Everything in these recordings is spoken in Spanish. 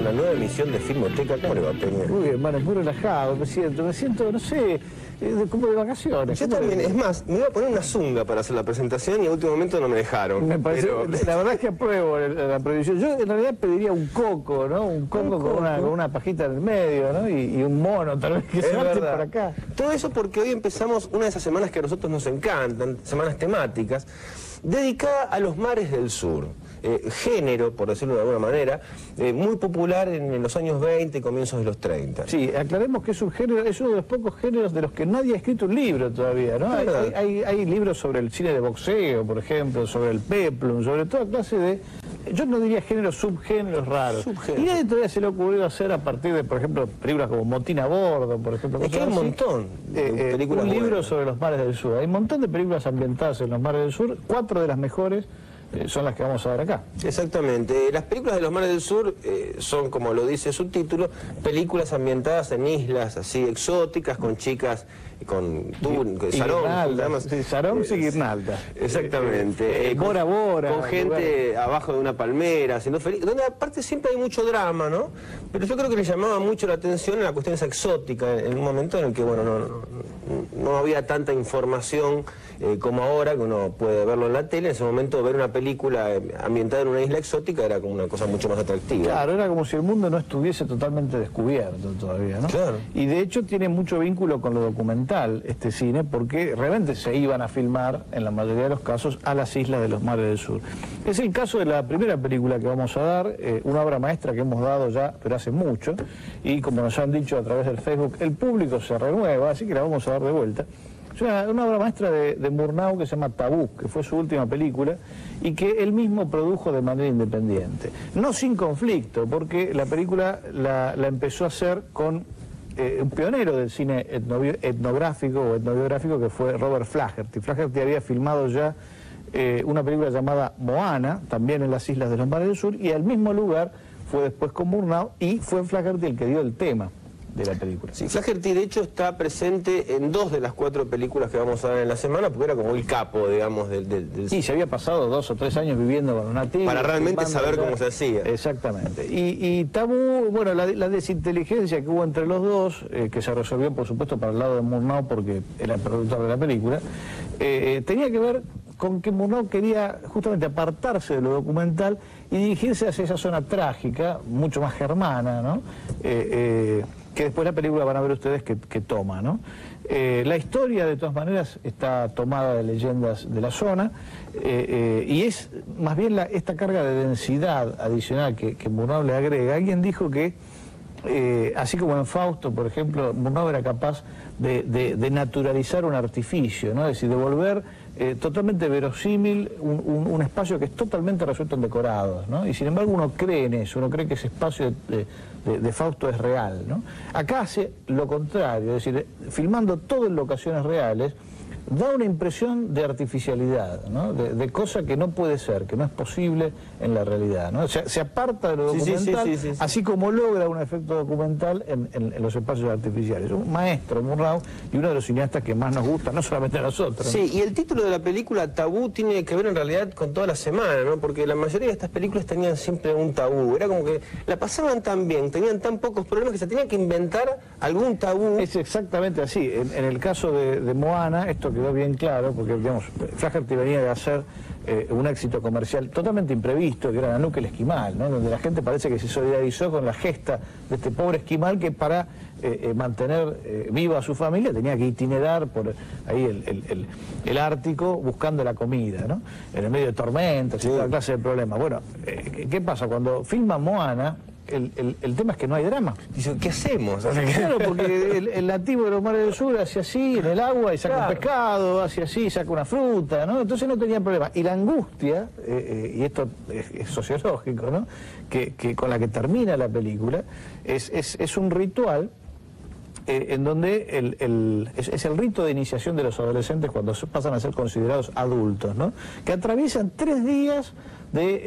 una nueva emisión de Filmoteca. ¿Cómo le va, Peña? Muy bien, hermano, muy relajado me siento, me siento, no sé, como de vacaciones. Yo ¿Cómo también, es más, me iba a poner una zunga para hacer la presentación y a último momento no me dejaron. Me parece, Pero- la verdad es que apruebo la, previsión. Yo en realidad pediría un coco, ¿no? Un coco, con, una, con una pajita en el medio, ¿no? Y, y un mono, tal vez, que salte verdad. por acá. Todo eso porque hoy empezamos una de esas semanas que a nosotros nos encantan, semanas temáticas, dedicada a los mares del sur. Eh, género, por decirlo de alguna manera, eh, muy popular en, en los años 20 y comienzos de los 30. Sí, aclaremos que es un género, es uno de los pocos géneros de los que nadie ha escrito un libro todavía, ¿no? Hay, hay- hay- hay libros sobre el cine de boxeo, por ejemplo, sobre el peplum, sobre toda clase de, yo no diría géneros, subgéneros raros. Subgéneros. Y nadie todavía se le ha ocurrido hacer a partir de, por ejemplo, películas como Motín a bordo, por ejemplo. Es que hay un montón de Eh, películas un libro sobre los mares del sur. Hay un montón de películas ambientadas en los mares del sur, cuatro de las mejores eh, son las que vamos a ver acá. Exactamente. Las películas de los mares del sur eh, son, como lo dice su título, películas ambientadas en islas así exóticas, con chicas con tun, con Y sarón, sarón y Eh, guirnalda. Exactamente. Eh, Eh, con- Bora Bora, Con gente abajo de una palmera, haciendo feliz. Donde aparte siempre hay mucho drama, ¿no? Pero yo creo que le llamaba mucho la atención la cuestión esa exótica, en un momento en el que, bueno, no, no, no había tanta información eh, como ahora, que uno puede verlo en la tele. En ese momento ver una película eh, ambientada en una isla exótica era como una cosa mucho más atractiva. Claro, era como si el mundo no estuviese totalmente descubierto todavía, ¿no? Claro. Y de hecho tiene mucho vínculo con lo documental este cine, porque realmente se iban a filmar, en la mayoría de los casos, a las islas de los mares del sur. Es el caso de la primera película que vamos a dar, eh, una obra maestra que hemos dado ya, pero hace mucho, y como nos han dicho a través del Facebook, el público se renueva, así que la vamos a dar de vuelta. Es una, obra maestra de, Murnau que se llama Tabú, que fue su última película y que él mismo produjo de manera independiente. No sin conflicto, porque la película la, empezó a hacer con eh, un pionero del cine etnográfico o etnobiográfico que fue Robert Flaherty. Flaherty había filmado ya eh, una película llamada Moana, también en las islas de los mares del sur, y al mismo lugar fue después con Murnau y fue Flaherty el que dio el tema de la película. Sí, Flaherty de hecho está presente en dos de las cuatro películas que vamos a ver en la semana, porque era como el capo, digamos, del... del- del- Sí, se había pasado dos o tres años viviendo con una tía. Para realmente saber cómo se hacía. Exactamente. Y, y Tabú, bueno, la, la desinteligencia que hubo entre los dos, eh, que se resolvió por supuesto para el lado de Murnau porque era el productor de la película, eh, eh, tenía que ver con que Murnau quería justamente apartarse de lo documental y dirigirse hacia esa zona trágica, mucho más germana, ¿no? Eh, que después la película van a ver ustedes que, toma, ¿no? Eh, la historia, de todas maneras, está tomada de leyendas de la zona eh, eh, y es más bien esta carga de densidad adicional que, que le agrega. Alguien dijo que, eh, así como en Fausto, por ejemplo, Murnau era capaz de, naturalizar un artificio, ¿no? es decir, de volver eh, totalmente verosímil un, espacio que es totalmente resuelto en decorados. ¿no? Y sin embargo uno cree en eso, uno cree que ese espacio de Fausto es real. ¿no? Acá hace lo contrario, es decir, filmando todo en locaciones reales, da una impresión de artificialidad, ¿no? de, de cosa que no puede ser, que no es posible en la realidad. ¿no? Se, se aparta de lo documental, sí, sí, sí. así como logra un efecto documental en, en- en los espacios artificiales. Un maestro, Murnau, y uno de los cineastas que más nos gusta, no solamente a nosotros. ¿no? Sí, y el título de la película Tabú tiene que ver en realidad con toda la semana, ¿no? Porque la mayoría de estas películas tenían siempre un tabú. Era como que la pasaban tan bien, tenían tan pocos problemas que se tenía que inventar algún tabú. Es exactamente así. En, en el caso de, de Moana, esto quedó bien claro, porque digamos, Flaherty venía de hacer eh, un éxito comercial totalmente imprevisto, que era Nanook el esquimal, ¿no? donde la gente parece que se solidarizó con la gesta de este pobre esquimal que para eh, eh, mantener viva a su familia tenía que itinerar por ahí el, el- el- el Ártico buscando la comida, ¿no? en el medio de tormentas y toda clase de problemas. Bueno, eh, ¿qué- ¿qué pasa? Cuando filma Moana, el- el- el tema es que no hay drama. Dice, ¿qué hacemos? Claro, porque el, el nativo de los mares del sur hace así en el agua y saca Claro. un pescado, hace así y saca una fruta, ¿no? Entonces no tenía problema. Y la angustia, eh, eh, y esto es, es sociológico, ¿no? Que, que con la que termina la película, es, es- es un ritual eh, en donde el, el- es, es el rito de iniciación de los adolescentes cuando pasan a ser considerados adultos, ¿no? Que atraviesan tres días de eh,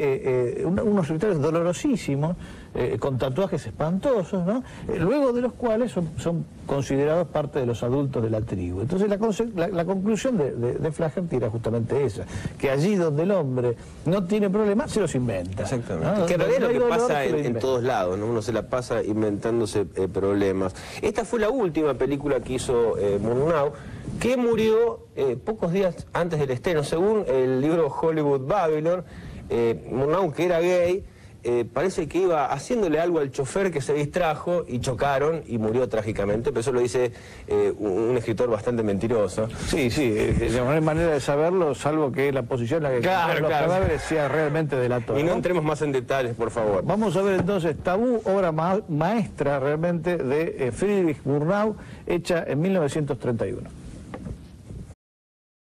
eh, unos rituales dolorosísimos, eh, con tatuajes espantosos, ¿no? luego de los cuales son, considerados parte de los adultos de la tribu. Entonces la, conclusión de, de, Flaherty era justamente esa, que allí donde el hombre no tiene problemas, se los inventa. Exactamente. Que en realidad es lo que pasa en, todos lados, ¿no? uno se la pasa inventándose problemas. Esta fue la última película que hizo Murnau, que murió pocos días antes del estreno, según el libro Hollywood Babylon, Murnau, que era gay, eh, parece que iba haciéndole algo al chofer que se distrajo y chocaron y murió trágicamente, pero eso lo dice eh, un, escritor bastante mentiroso. Sí, sí, eh, no hay manera de saberlo, salvo que la posición en la que claro, los cadáveres sea realmente delator. Y no, entremos más en detalles, por favor. Vamos a ver entonces Tabú, obra maestra realmente de Friedrich Murnau, hecha en 1931.